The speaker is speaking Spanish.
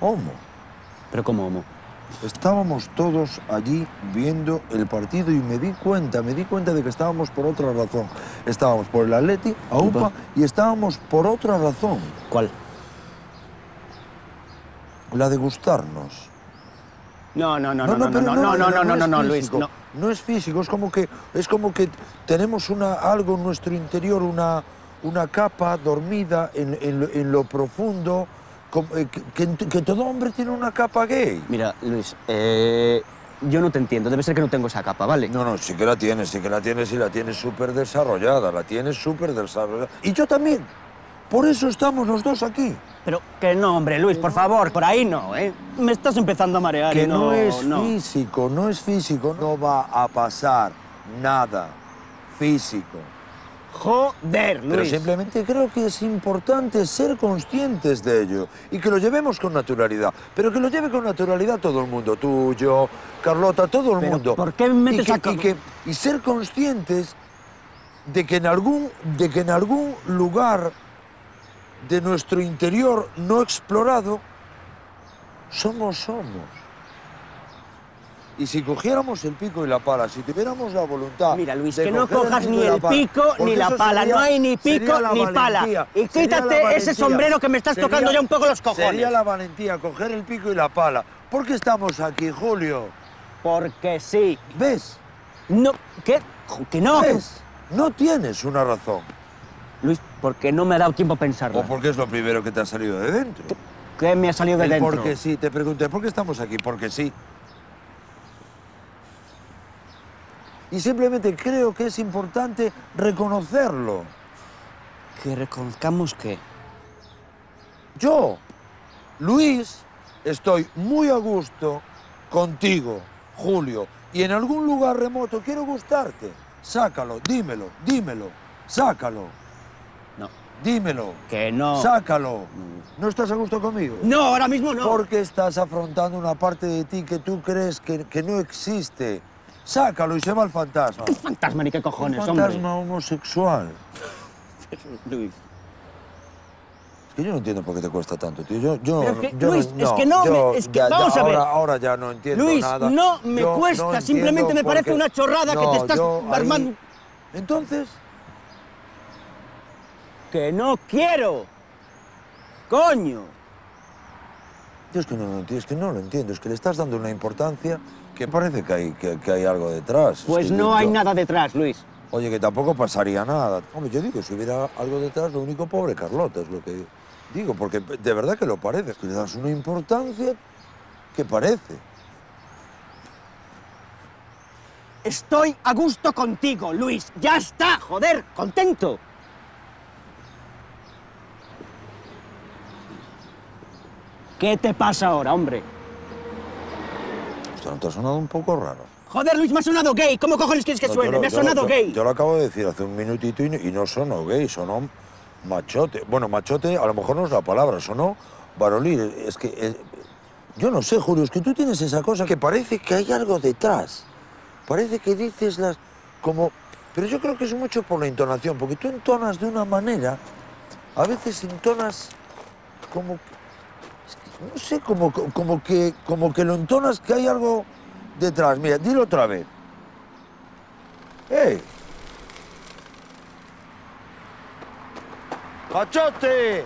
Homo. ¿Pero cómo homo? Estábamos todos allí viendo el partido y me di cuenta, me di cuenta de que estábamos por otra razón. Estábamos por el Atleti, AUPA, y estábamos por otra razón. ¿Cuál? La de gustarnos. No, no, no, no, no, no, no, no, no, no, no, es no, Luis, no. No es físico, es como que, es como que tenemos una, algo en nuestro interior, una, una capa dormida en, en en lo profundo, eh, que, que- todo hombre tiene una capa gay. Mira, Luis, eh, yo no te entiendo. Debe ser que no tengo esa capa, ¿vale? No, no, sí que la tienes, sí que la tienes y la tienes súper desarrollada, la tienes súper desarrollada. Y yo también. Por eso estamos los dos aquí. Pero que no, hombre, Luis, por favor, por ahí no, ¿eh? Me estás empezando a marear Que y no, no, es no. físico, no es físico, no va a pasar nada físico. Joder, Luis. Pero simplemente creo que es importante ser conscientes de ello y que lo llevemos con naturalidad. Pero que lo lleve con naturalidad todo el mundo, tú, yo, Carlota, todo el Pero, mundo. ¿por qué y metes que, a y, que- y ser conscientes de que, en algún, de que en algún lugar de nuestro interior no explorado somos somos. Y si cogiéramos el pico y la pala, si tuviéramos la voluntad. Mira, Luis, de que no cojas ni el pala, pico ni la pala. sería- no hay ni pico ni pala. Y quítate ese sombrero que me estás sería- tocando ya un poco los cojones. Sería la valentía coger el pico y la pala. ¿Por qué estamos aquí, Julio? Porque sí. ¿Ves? No, ¿qué? Que no. ¿Ves? No tienes una razón. Luis, porque no me ha dado tiempo a pensarlo. O porque es lo primero que te ha salido de dentro. ¿Qué me ha salido de El dentro? Porque sí, te pregunté, ¿por qué estamos aquí? Porque sí. Y simplemente creo que es importante reconocerlo. Que reconozcamos que... Yo, Luis, estoy muy a gusto contigo, Julio, y en algún lugar remoto quiero gustarte. Sácalo, dímelo, dímelo, sácalo, No. dímelo, Que no. sácalo. ¿No estás a gusto conmigo? No, ahora mismo no. Porque estás afrontando una parte de ti que tú crees que, que no existe. Sácalo y se va el fantasma. ¿Qué fantasma ni qué cojones, un hombre? fantasma homosexual. Luis. Es que yo no entiendo por qué te cuesta tanto, tío. Yo, yo, Pero es que, yo Luis, es que no, yo me- es que ya- ya vamos a ver. Ahora, ahora ya no entiendo Luis, nada. no me Yo cuesta, simplemente me parece una chorrada que te estás ahí- armando. Entonces, Que no quiero. Coño. Yo es que no, tío, es que no lo entiendo. Es que le estás dando una importancia que parece que hay, que, que hay algo detrás. Es Pues que no yo- hay yo- nada detrás, Luis. Oye, que tampoco pasaría nada. Hombre, yo digo, si hubiera algo detrás, lo único pobre Carlota es lo que digo, porque de verdad que lo parece. Es que le das una importancia que parece. Estoy a gusto contigo, Luis. Ya está, joder, contento. ¿Qué te pasa ahora, hombre? Esto no te ha sonado un poco raro. Joder, Luis, me ha sonado gay. ¿Cómo cojones quieres que No, suene? lo- me ha lo- sonado gay. Yo lo acabo de decir hace un minutito y no, y no sonó gay, sonó machote. Bueno, machote a lo mejor no es la palabra, sonó varonil. Es que, eh, yo no sé, Julio, es que tú tienes esa cosa que parece que hay algo detrás. Parece que dices las... como... Pero yo creo que es mucho por la entonación, porque tú entonas de una manera, a veces entonas como... no sé, como, como, que, como que lo entonas que hay algo detrás. Mira, dilo otra vez. ¡Ey! ¡Machote!